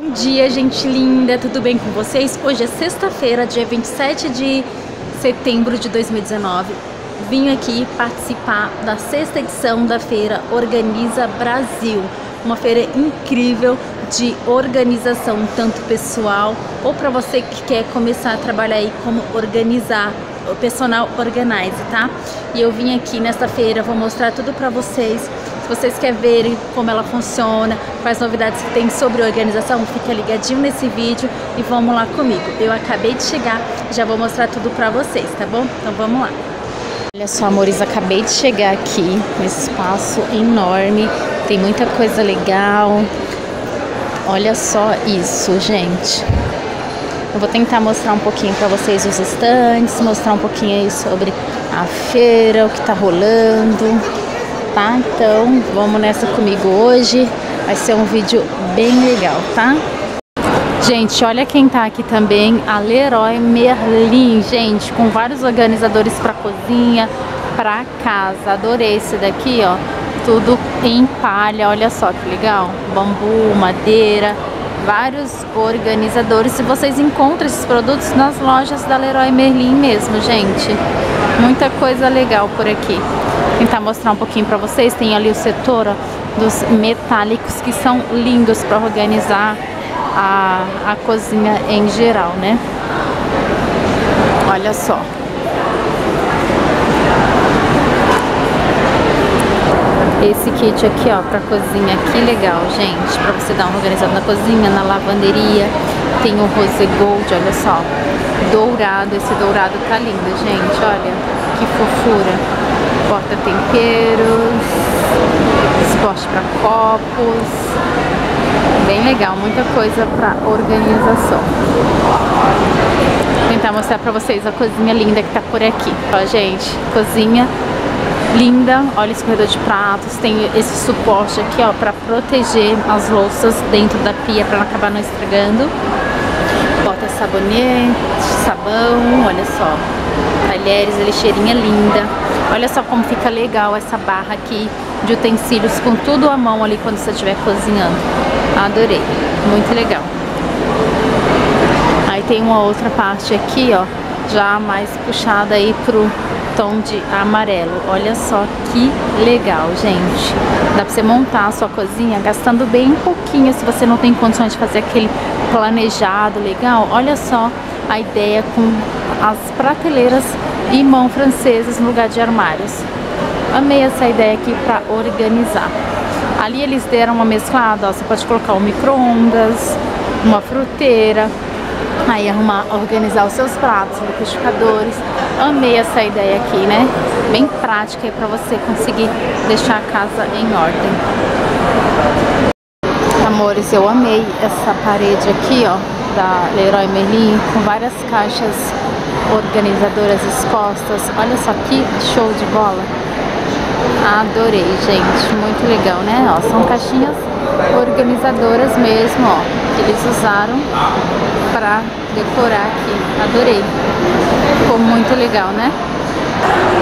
Bom dia, gente linda, tudo bem com vocês? Hoje é sexta-feira, dia 27 de setembro de 2019. Vim aqui participar da sexta edição da feira Organiza Brasil, uma feira incrível de organização, tanto pessoal ou para você que quer começar a trabalhar aí como organizar o personal organize, tá? E eu vim aqui nesta feira, vou mostrar tudo para vocês se vocês querem ver como ela funciona, quais novidades que tem sobre organização, fica ligadinho nesse vídeo e vamos lá comigo. Eu acabei de chegar, já vou mostrar tudo pra vocês, tá bom? Então vamos lá. Olha só, amores, acabei de chegar aqui nesse espaço enorme, tem muita coisa legal. Olha só isso, gente. Eu vou tentar mostrar um pouquinho para vocês os estantes, mostrar um pouquinho aí sobre a feira, o que tá rolando tá? Então vamos nessa comigo hoje, vai ser um vídeo bem legal, tá? Gente, olha quem tá aqui também, a Leroy Merlin, gente, com vários organizadores para cozinha, para casa. Adorei esse daqui, ó, tudo em palha, olha só que legal. Bambu, madeira, vários organizadores. E vocês encontram esses produtos nas lojas da Leroy Merlin mesmo, gente. Muita coisa legal por aqui tentar mostrar um pouquinho para vocês. Tem ali o setor ó, dos metálicos que são lindos para organizar a, a cozinha em geral, né? Olha só. Esse kit aqui, ó, pra cozinha, que legal, gente. Pra você dar uma organizada na cozinha, na lavanderia. Tem o rose gold, olha só. Dourado, esse dourado tá lindo, gente, olha. Que fofura porta-temperos, esporte para copos, bem legal, muita coisa para organização. Vou tentar mostrar para vocês a cozinha linda que tá por aqui. Ó, gente, cozinha linda, olha esse corredor de pratos, tem esse suporte aqui, ó, para proteger as louças dentro da pia para não acabar não estragando. Porta sabonete, sabão, olha só, talheres, lixeirinha linda. Olha só como fica legal essa barra aqui de utensílios com tudo à mão ali quando você estiver cozinhando. Adorei, muito legal. Aí tem uma outra parte aqui, ó, já mais puxada aí pro tom de amarelo. Olha só que legal, gente. Dá pra você montar a sua cozinha gastando bem pouquinho se você não tem condições de fazer aquele planejado legal. Olha só a ideia com as prateleiras e mão francesas no lugar de armários. Amei essa ideia aqui para organizar. Ali eles deram uma mesclada, ó, você pode colocar um micro-ondas, uma fruteira, aí arrumar, organizar os seus pratos, liquidificadores. Amei essa ideia aqui, né? Bem prática aí para você conseguir deixar a casa em ordem. Amores, eu amei essa parede aqui, ó, da Leroy Merlin, com várias caixas organizadoras expostas. Olha só que show de bola. Adorei, gente. Muito legal, né? Ó, são caixinhas organizadoras mesmo, ó, que eles usaram para decorar aqui. Adorei. Ficou muito legal, né?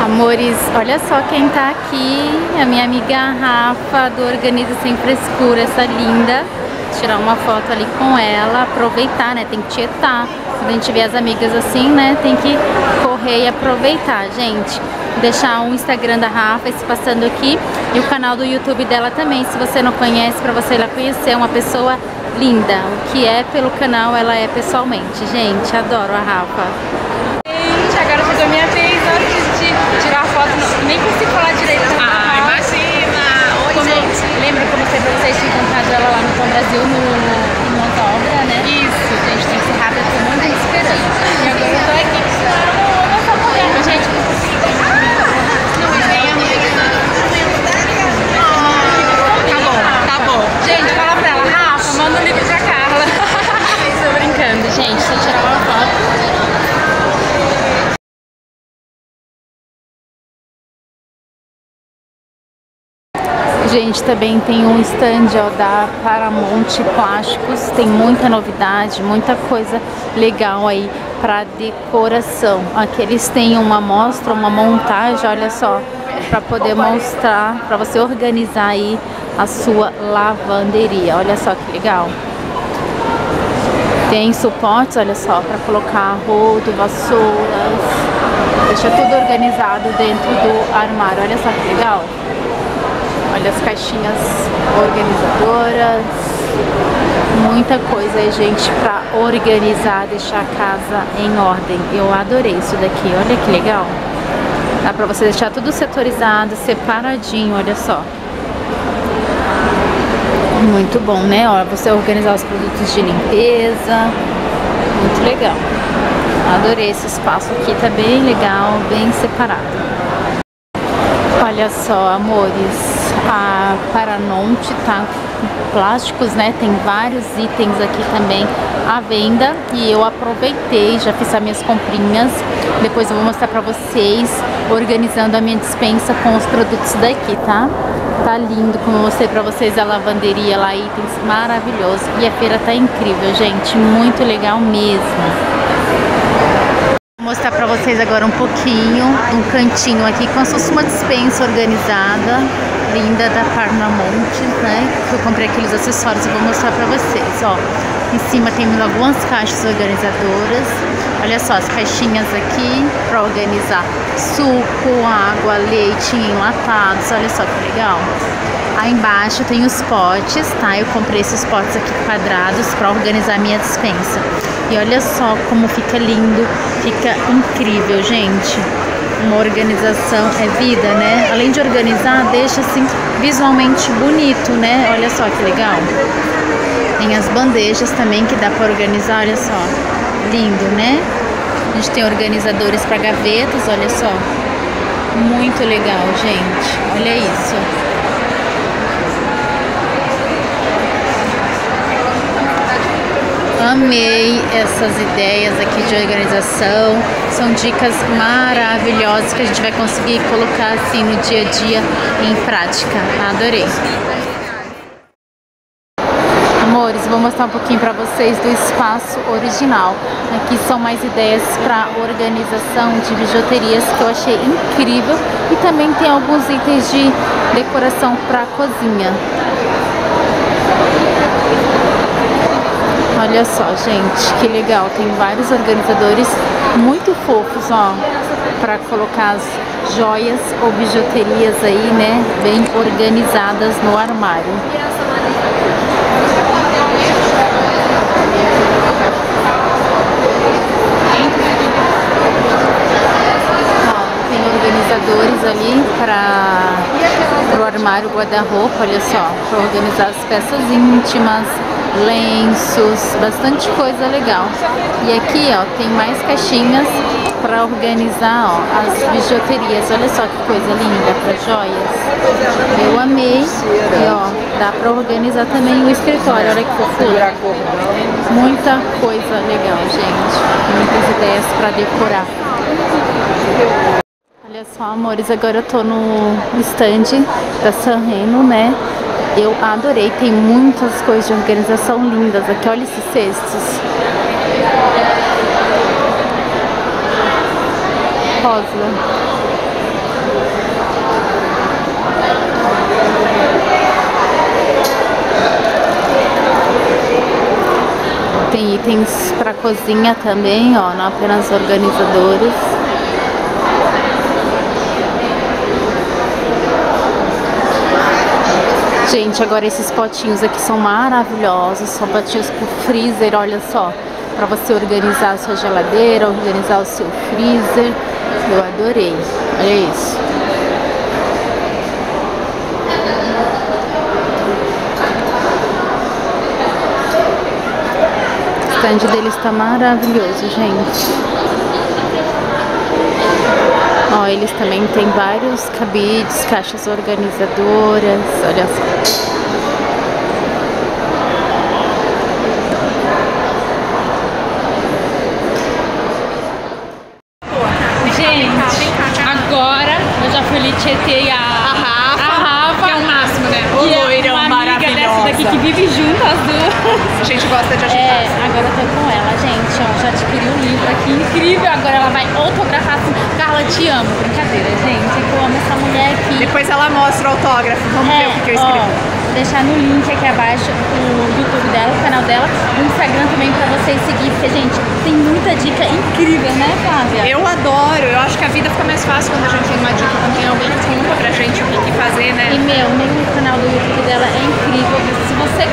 Amores, olha só quem tá aqui, a minha amiga Rafa do Organiza Sem Frescura, essa linda tirar uma foto ali com ela, aproveitar, né? Tem que tietar. Quando a gente vê as amigas assim, né? Tem que correr e aproveitar, gente. Deixar o Instagram da Rafa se passando aqui e o canal do YouTube dela também, se você não conhece, para você ir lá conhecer uma pessoa linda. O que é pelo canal, ela é pessoalmente. Gente, adoro a Rafa. Gente, agora chegou a minha vez antes de tirar a foto. Nem consigo falar direito. Ah, imagina! Oi, como gente. Lembra como eu pra vocês, tinha encontrado ela lá no Pão Brasil, no, Gente, também tem um stand ó, da Paramount Plásticos, tem muita novidade, muita coisa legal aí para decoração. Aqui eles têm uma mostra, uma montagem, olha só, para poder mostrar, para você organizar aí a sua lavanderia. Olha só que legal. Tem suportes, olha só, para colocar rodo, vassouras. Deixa tudo organizado dentro do armário. Olha só que legal. Olha as caixinhas organizadoras. Muita coisa gente, para organizar, deixar a casa em ordem. Eu adorei isso daqui. Olha que legal. Dá pra você deixar tudo setorizado, separadinho, olha só. Muito bom, né? Ó, você organizar os produtos de limpeza. Muito legal. Adorei esse espaço aqui, tá bem legal, bem separado. Olha só, amores, a Paranonte tá plásticos, né? Tem vários itens aqui também à venda e eu aproveitei, já fiz as minhas comprinhas. Depois eu vou mostrar pra vocês organizando a minha dispensa com os produtos daqui, tá? Tá lindo, como eu mostrei pra vocês a lavanderia lá, itens maravilhosos. E a feira tá incrível, gente, muito legal mesmo. Mostrar pra vocês agora um pouquinho, um cantinho aqui, como se fosse uma dispensa organizada, linda da Parnamont, né? Que eu comprei aqueles acessórios e vou mostrar pra vocês, ó. Em cima tem algumas caixas organizadoras. Olha só as caixinhas aqui para organizar suco, água, leite enlatados. Olha só que legal. Aí embaixo tem os potes, tá? Eu comprei esses potes aqui quadrados para organizar minha dispensa. E olha só como fica lindo, fica incrível, gente. Uma organização é vida, né? Além de organizar, deixa assim visualmente bonito, né? Olha só que legal. Tem as bandejas também que dá para organizar, olha só. Lindo, né? A gente tem organizadores para gavetas, olha só. Muito legal, gente. Olha isso. Amei essas ideias aqui de organização. São dicas maravilhosas que a gente vai conseguir colocar assim no dia a dia em prática. Adorei amores, vou mostrar um pouquinho para vocês do espaço original. Aqui são mais ideias para organização de bijuterias que eu achei incrível e também tem alguns itens de decoração para cozinha. Olha só, gente, que legal. Tem vários organizadores muito fofos, ó, para colocar as joias ou bijuterias aí, né, bem organizadas no armário. organizadores ali para o armário guarda-roupa, olha só, para organizar as peças íntimas, lenços, bastante coisa legal. E aqui, ó, tem mais caixinhas para organizar, ó, as bijuterias. Olha só que coisa linda para joias. Eu amei. E ó, dá para organizar também o escritório. Olha que fofura. Muita coisa legal, gente. Muitas ideias para decorar. Olha só, amores, agora eu tô no stand da Sanremo, né? Eu adorei, tem muitas coisas de organização lindas aqui. Olha esses cestos. Rosa. Tem itens para cozinha também, ó, não apenas organizadores. Gente, agora esses potinhos aqui são maravilhosos, são potinhos com freezer, olha só, para você organizar a sua geladeira, organizar o seu freezer. Eu adorei, olha isso. O stand deles está maravilhoso, gente. Ó, eles também têm vários cabides, caixas organizadoras, olha só. Gente, agora eu já fui a, a a Rafa, que é o máximo, né? O que loirão é uma amiga dessa daqui que vive junto as duas. A gente gosta de ajudar. É, agora eu tô com ela, gente, ó, já adquiri um livro aqui incrível, agora ela vai autografar assim, Carla, te amo, brincadeira, gente, é eu amo essa mulher aqui. Depois ela mostra o autógrafo, vamos ver o que, eu É, ó, escrevi. vou deixar no link aqui abaixo o YouTube dela, o canal dela, o Instagram também pra vocês seguir, porque, gente, tem muita dica incrível, né, Flávia? Eu adoro, eu acho que a vida fica mais fácil quando a gente tem alguém que conta pra gente o que, que fazer, né? E meu, no canal do YouTube dela é incrível. Se você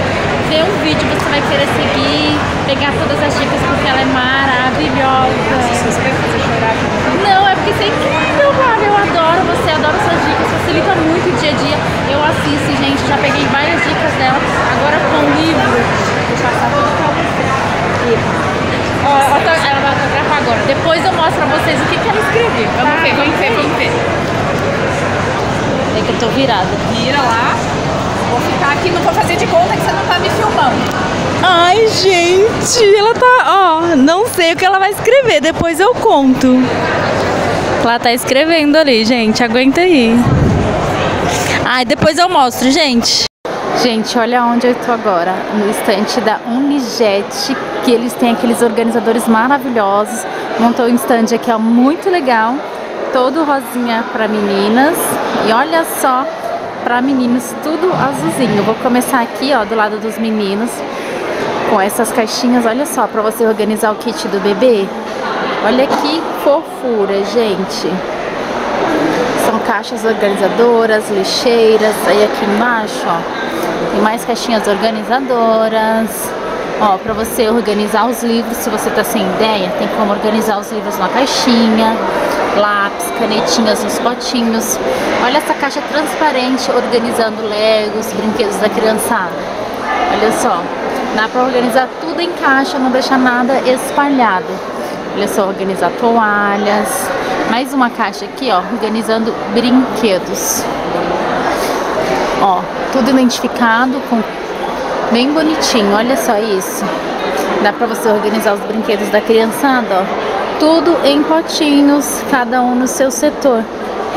ver um vídeo, você vai querer seguir, pegar todas as dicas, porque ela é maravilhosa. Se você vai fazer chorar, Não, é porque você é incrível, Flávia. Eu adoro você, adoro suas dicas, facilita muito o dia a dia. Eu assisto, gente, já peguei várias dicas dela. Agora com o livro, vou passar tudo pra você. Ó, auto- ela vai autografar agora. Depois eu mostro pra vocês o que, que ela escreveu. vamos tá? ver, vamos ver, vamos ver. Que eu tô virada. Vira lá. Vou ficar aqui, não vou fazer de conta que você não tá me filmando. Ai, gente, ela tá, ó, não sei o que ela vai escrever, depois eu conto. Ela tá escrevendo ali, gente, aguenta aí. Ai, depois eu mostro, gente. Gente, olha onde eu tô agora, no estante da Unijet, que eles têm aqueles organizadores maravilhosos. Montou um stand aqui, ó, muito legal, todo rosinha para meninas. E olha só, para meninos, tudo azulzinho. Vou começar aqui, ó, do lado dos meninos, com essas caixinhas, olha só, para você organizar o kit do bebê. Olha que fofura, gente. São caixas organizadoras, lixeiras. Aí aqui embaixo, ó, tem mais caixinhas organizadoras. Ó, para você organizar os livros, se você tá sem ideia, tem como organizar os livros na caixinha. Lápis, canetinhas nos potinhos. Olha essa caixa transparente organizando legos, brinquedos da criançada. Olha só, dá para organizar tudo em caixa, não deixar nada espalhado. Olha só, organizar toalhas. Mais uma caixa aqui, ó, organizando brinquedos. Ó, tudo identificado com bem bonitinho. Olha só isso. Dá pra você organizar os brinquedos da criançada, ó. Tudo em potinhos, cada um no seu setor.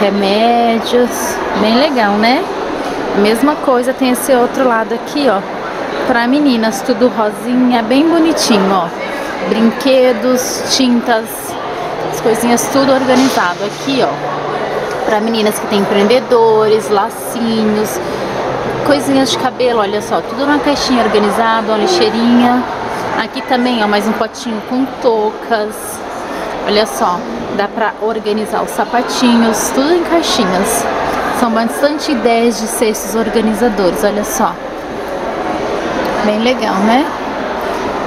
Remédios, bem legal, né? Mesma coisa tem esse outro lado aqui, ó. Pra meninas, tudo rosinha, bem bonitinho, ó. Brinquedos, tintas, as coisinhas tudo organizado aqui, ó. Pra meninas que tem empreendedores, lacinhos, coisinhas de cabelo, olha só, tudo na caixinha organizado, uma lixeirinha. Aqui também, ó, mais um potinho com toucas. Olha só, dá pra organizar os sapatinhos, tudo em caixinhas. São bastante ideias de cestos organizadores, olha só. Bem legal, né?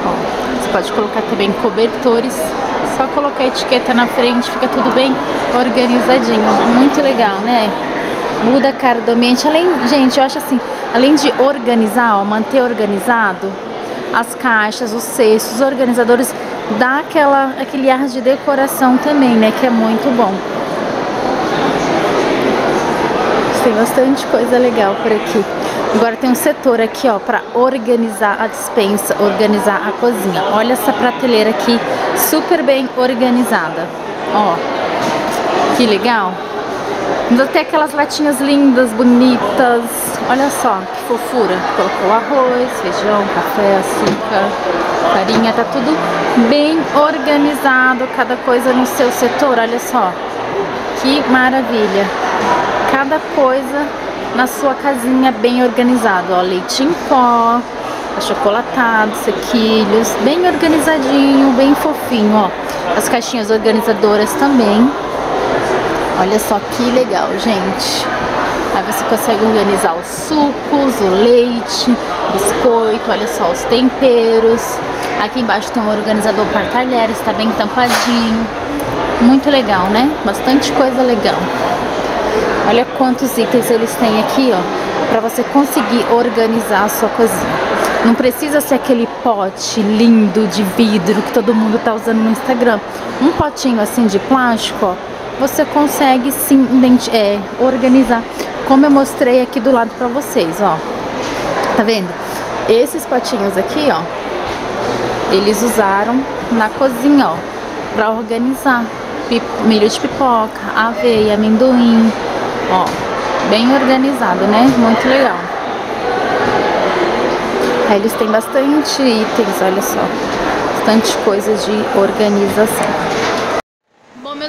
Ó, você pode colocar também cobertores. Só colocar a etiqueta na frente, fica tudo bem organizadinho. Muito legal, né? Muda a cara do ambiente. Além, gente, eu acho assim, além de organizar, ó, manter organizado, as caixas, os cestos, os organizadores, dá aquela, aquele ar de decoração também, né? Que é muito bom. Tem bastante coisa legal por aqui. Agora tem um setor aqui, ó, para organizar a dispensa, organizar a cozinha. Olha essa prateleira aqui, super bem organizada. Ó, que legal. Ainda tem aquelas latinhas lindas, bonitas. Olha só, que fofura. Colocou arroz, feijão, café, açúcar, farinha. Tá tudo bem organizado, cada coisa no seu setor. Olha só, que maravilha. Cada coisa na sua casinha bem organizado. Ó, leite em pó, achocolatado, sequilhos, bem organizadinho, bem fofinho, ó. As caixinhas organizadoras também. Olha só que legal, gente. Aí você consegue organizar os sucos, o leite, biscoito, olha só, os temperos. Aqui embaixo tem um organizador para talheres, tá bem tampadinho. Muito legal, né? Bastante coisa legal. Olha quantos itens eles têm aqui, ó, para você conseguir organizar a sua cozinha. Não precisa ser aquele pote lindo de vidro que todo mundo tá usando no Instagram. Um potinho assim de plástico, ó, você consegue sim é, organizar, como eu mostrei aqui do lado para vocês, ó. Tá vendo? Esses potinhos aqui, ó, eles usaram na cozinha, ó, para organizar milho de pipoca, aveia, amendoim, ó, bem organizado, né? Muito legal. Eles têm bastante itens, olha só. Bastante coisas de organização.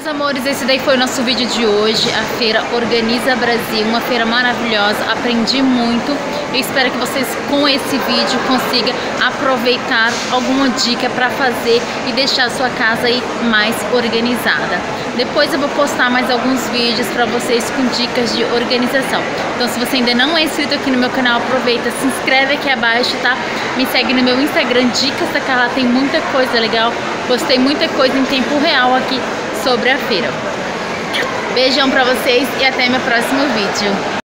Meus amores, esse daí foi o nosso vídeo de hoje. A feira Organiza Brasil, uma feira maravilhosa. Aprendi muito. Eu espero que vocês, com esse vídeo, consigam aproveitar alguma dica para fazer e deixar sua casa aí mais organizada. Depois eu vou postar mais alguns vídeos para vocês com dicas de organização. Então, se você ainda não é inscrito aqui no meu canal, aproveita, se inscreve aqui abaixo, tá? Me segue no meu Instagram, Dicas da Carla, tem muita coisa legal. Postei muita coisa em tempo real aqui sobre a feira. Beijão pra vocês e até meu próximo vídeo.